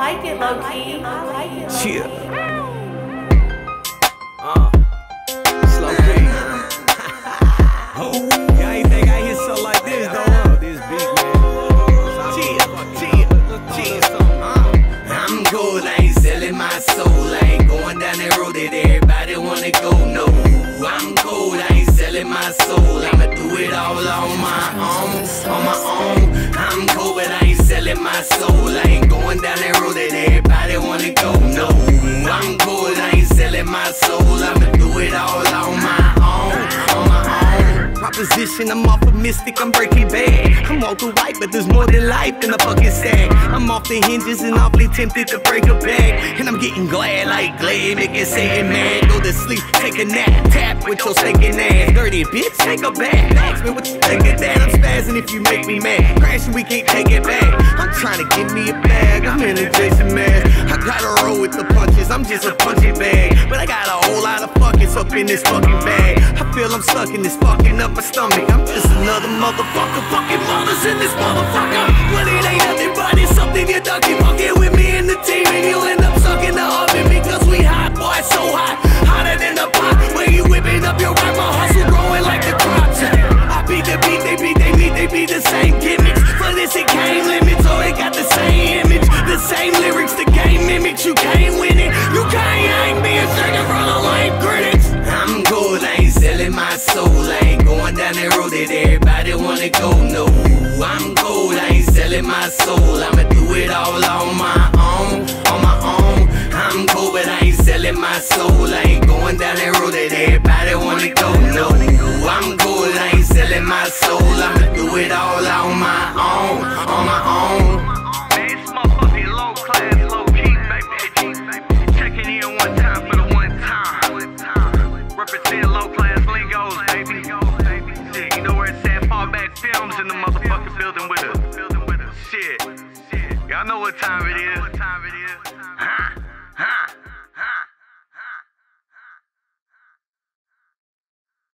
like it, low key. I like it. Chill. Uh. Slow key. oh, y'all ain't think I hit something like this, though. huh? This beat, man. Chill, chill, chill. Uh. I'm cool, I ain't selling my soul. I ain't going down that road that everybody wanna go. No, I'm cool, I ain't selling my soul. I'ma do it all on my own, on my own. I'm cool, but I selling my soul. I ain't going down that road that everybody wanna go. No, I'm cool, I ain't selling my soul. I'ma do it all own. Proposition, I'm off a mystic, I'm breaking bad. I'm all too white, but there's more than life than a fucking sack. I'm off the hinges and awfully tempted to break a bag. And I'm getting glad like glad, making Satan mad. Go to sleep, take a nap, tap with your stinking ass. Dirty bitch, take a bath. Ask me what you think of that. I'm spazzing if you make me mad. Crashing, we can't take it back. I'm trying to give me a bag, I'm in a Jason mask. I gotta roll with the punches, I'm just a punching bag. But I got fuckings up in this fucking bag. I feel I'm stuck in this fucking up my stomach. I'm just another motherfucker. Fucking mothers in this motherfucker. Well, it ain't nothing but it's something you're ducking. Fucking with me and the team, and you'll end up sucking the oven because we hot, boy, so hot. Hotter than the pot. Where you whipping up your rap, my hustle growing like the crops. I beat the beat, they beat, they beat, they beat the same gimmicks. For this, it came soul. I ain't going down that road that everybody wanna go. No, I'm cool, I ain't selling my soul. I'ma do it all on my own, on my own. I'm cool, but I ain't selling my soul. I ain't going down that road that everybody wanna go. No, I'm cool, I ain't selling my soul. I'ma do it all building with us. Shit. Y'all know what time it is. Huh?